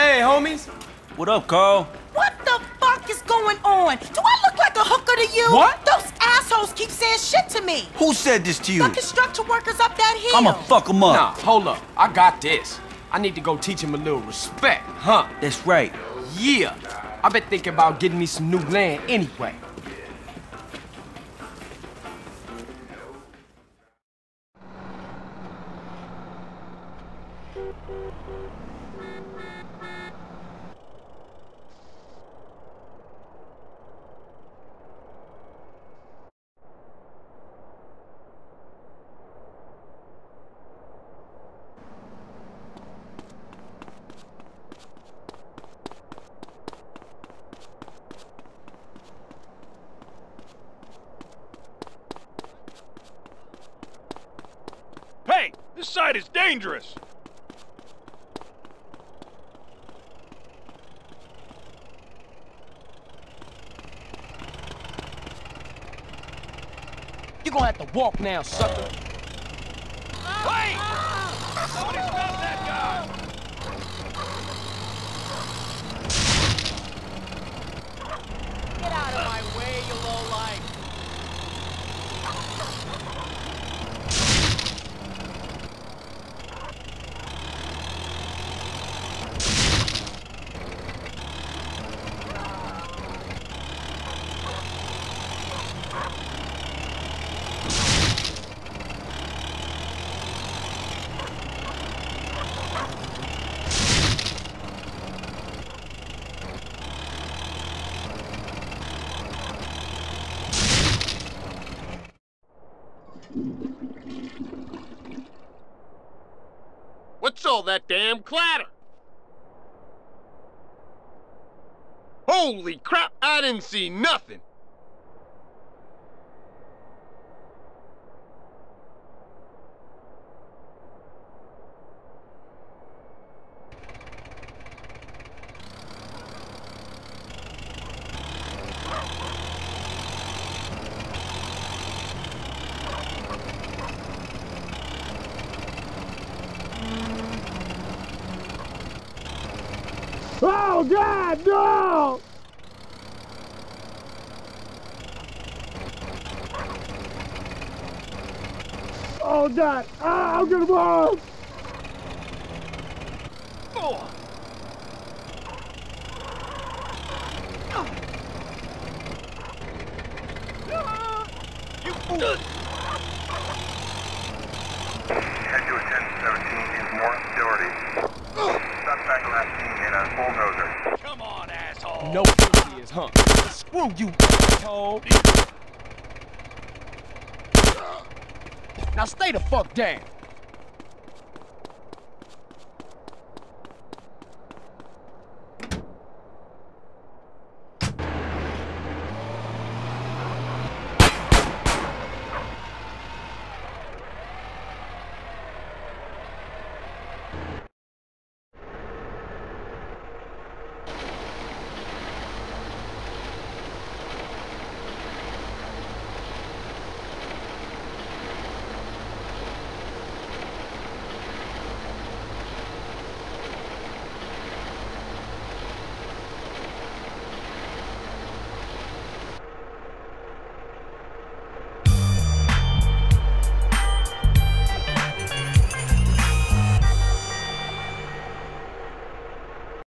Hey, homies. What up, Carl? What the fuck is going on? Do I look like a hooker to you? What? Those assholes keep saying shit to me. Who said this to you? The construction workers up that hill. I'ma fuck them up. Nah, hold up. I got this. I need to go teach him a little respect, huh? That's right. Yeah. I've been thinking about getting me some new land anyway. Hey, this site is dangerous. You're gonna have to walk now, sucker. Hey! Somebody stop that guy! Get out of my way, you lowlife! What's all that damn clatter? Holy crap, I didn't see nothing. Oh, God, no! Oh, God. Ah, I'm gonna fall! Oh, you Head to a 1017 is Morton Doherty. Asshole! No pussy is, huh? Screw you, asshole. Now stay the fuck down.